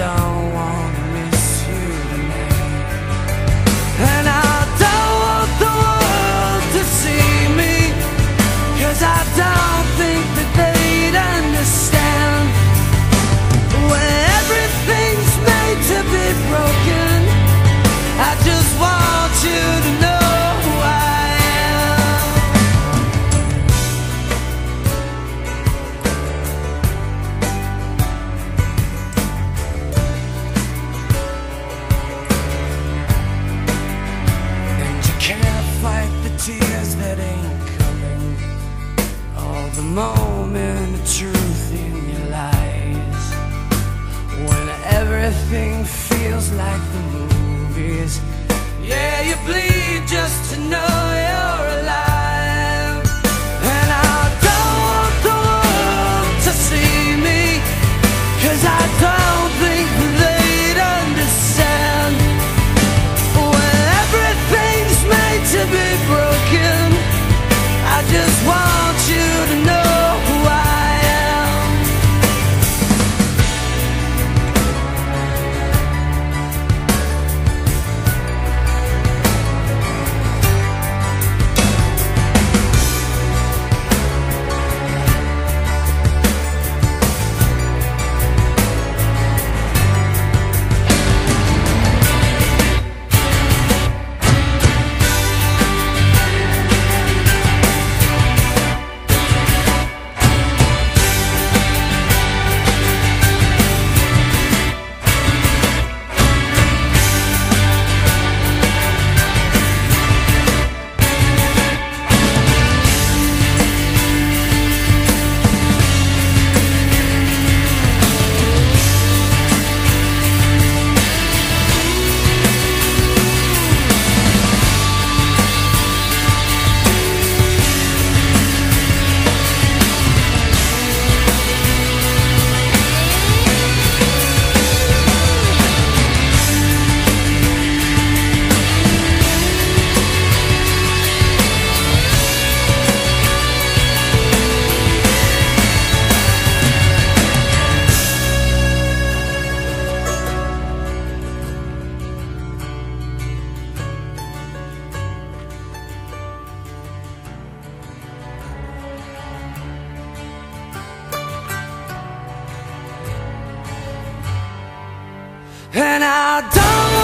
I tears that ain't coming. All the moment of truth in your lies. When everything feels like the movies. Yeah, you bleed And I don't